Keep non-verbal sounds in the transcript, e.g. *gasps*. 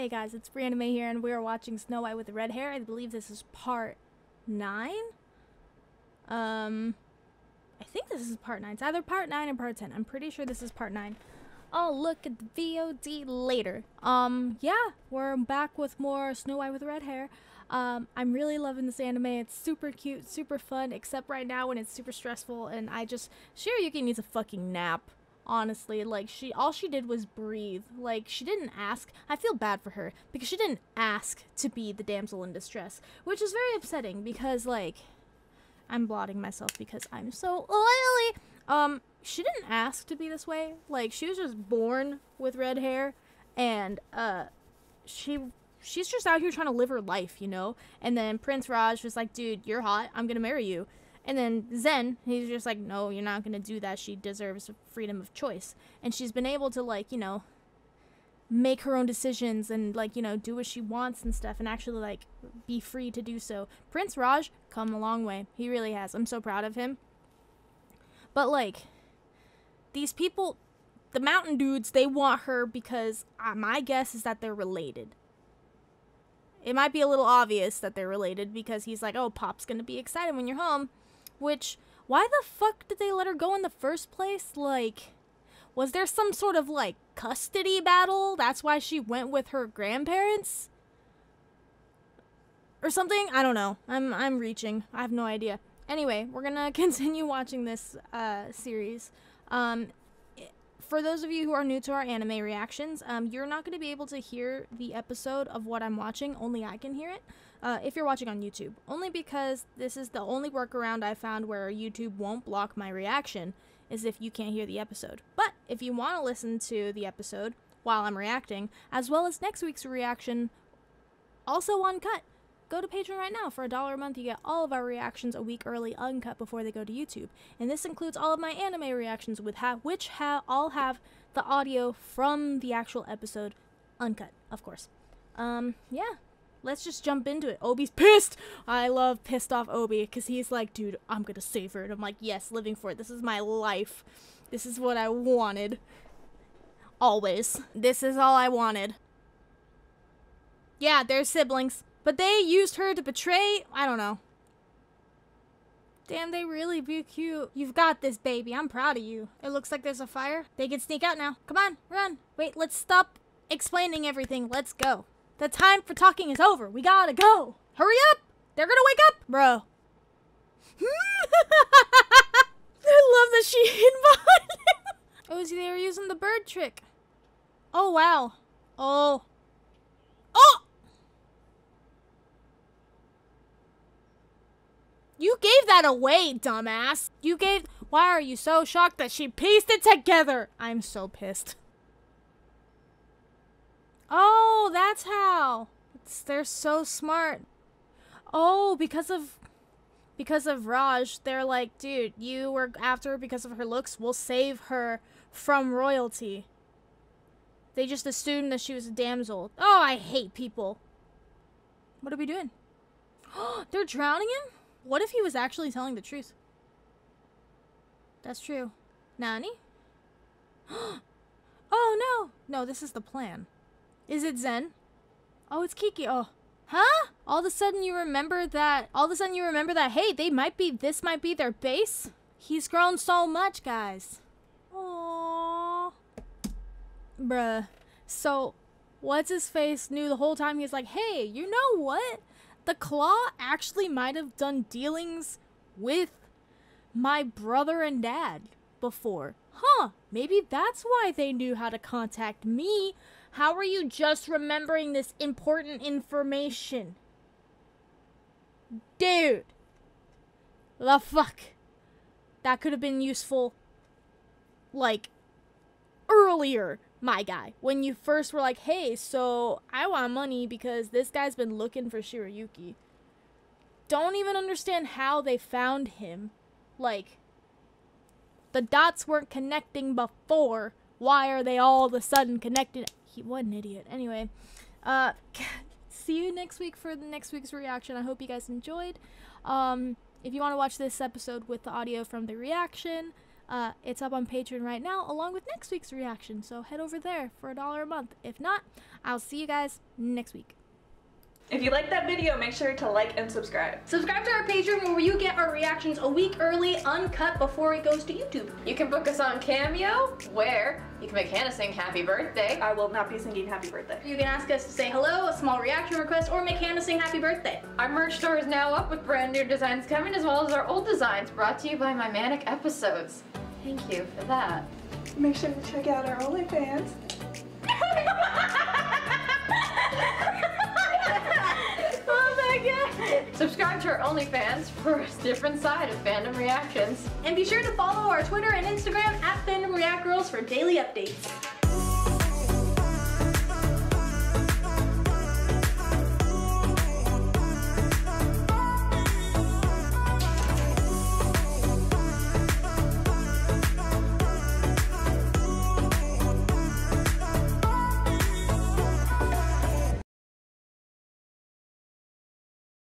Hey guys, it's Brianna May here, and we are watching Snow White with the Red Hair. I believe this is part nine. Um, I think this is part nine. It's either part nine or part ten. I'm pretty sure this is part nine. I'll look at the VOD later. Um, yeah, we're back with more Snow White with Red Hair. Um, I'm really loving this anime. It's super cute, super fun, except right now when it's super stressful, and I just Shirayuki needs a fucking nap honestly like she all she did was breathe. Like she didn't ask i feel bad for her because she didn't ask to be the damsel in distress which is very upsetting because like i'm blotting myself because i'm so oily. Um she didn't ask to be this way. Like she was just born with red hair and uh she she's just out here trying to live her life you know? And then prince raj was like dude you're hot. I'm gonna marry you and then Zen, he's just like, no, you're not going to do that. She deserves freedom of choice. And she's been able to, like, you know, make her own decisions and, like, you know, do what she wants and stuff and actually, like, be free to do so. Prince Raj, come a long way. He really has. I'm so proud of him. But, like, these people, the mountain dudes, they want her because uh, my guess is that they're related. It might be a little obvious that they're related because he's like, oh, Pop's going to be excited when you're home which, why the fuck did they let her go in the first place? Like, was there some sort of, like, custody battle? That's why she went with her grandparents? Or something? I don't know. I'm, I'm reaching. I have no idea. Anyway, we're gonna *laughs* continue watching this uh, series. Um, for those of you who are new to our anime reactions, um, you're not going to be able to hear the episode of what I'm watching. Only I can hear it uh, if you're watching on YouTube. Only because this is the only workaround I found where YouTube won't block my reaction is if you can't hear the episode. But if you want to listen to the episode while I'm reacting, as well as next week's reaction, also uncut, Go to Patreon right now. For a dollar a month, you get all of our reactions a week early, uncut before they go to YouTube. And this includes all of my anime reactions, with ha- which ha- all have the audio from the actual episode uncut, of course. Um, yeah. Let's just jump into it. Obi's pissed. I love pissed off Obi because he's like, dude, I'm gonna save her. And I'm like, yes, living for it. This is my life. This is what I wanted. Always. This is all I wanted. Yeah, they're siblings. But they used her to betray, I don't know. Damn, they really be cute. You've got this, baby. I'm proud of you. It looks like there's a fire. They can sneak out now. Come on, run. Wait, let's stop explaining everything. Let's go. The time for talking is over. We gotta go. Hurry up. They're gonna wake up. Bro. *laughs* I love that she *laughs* hid behind him. Oh, see, they were using the bird trick. Oh, wow. Oh. Oh! You gave that away, dumbass. You gave. Why are you so shocked that she pieced it together? I'm so pissed. *laughs* Oh, that's how. It's, they're so smart. Oh, because of because of Raj, they're like, dude, you were after her because of her looks. We'll save her from royalty. They just assumed that she was a damsel. Oh, I hate people. What are we doing? *gasps* they're drowning him? What if he was actually telling the truth? That's true. Nani? *gasps* oh no! No, this is the plan. Is it Zen? Oh, it's Kiki. Oh. Huh? All of a sudden you remember that all of a sudden you remember that hey, they might be this might be their base? He's grown so much, guys. Aww. Bruh. So what's his face knew the whole time he's like, hey, you know what? the claw actually might have done dealings with my brother and dad before. Huh, maybe that's why they knew how to contact me. How are you just remembering this important information? Dude. The fuck? That could have been useful, like, earlier my guy. When you first were like, hey, so I want money because this guy's been looking for Shirayuki. Don't even understand how they found him. Like, the dots weren't connecting before. Why are they all of a sudden connected? He, what an idiot. Anyway, uh, *laughs* see you next week for the next week's reaction. I hope you guys enjoyed. Um, if you want to watch this episode with the audio from the reaction, Uh, it's up on Patreon right now, along with next week's reaction. So head over there for a dollar a month. If not, I'll see you guys next week. If you like that video, make sure to like and subscribe. Subscribe to our Patreon where you get our reactions a week early, uncut before it goes to YouTube. You can book us on Cameo, where you can make Hannah sing happy birthday. I will not be singing happy birthday. You can ask us to say hello, a small reaction request, or make Hannah sing happy birthday. Our merch store is now up with brand new designs coming as well as our old designs brought to you by my Manic Episodes. Thank you for that. Make sure to check out our OnlyFans. *laughs* To our OnlyFans for a different side of fandom reactions. And be sure to follow our Twitter and Instagram at Fandom React Girls for daily updates.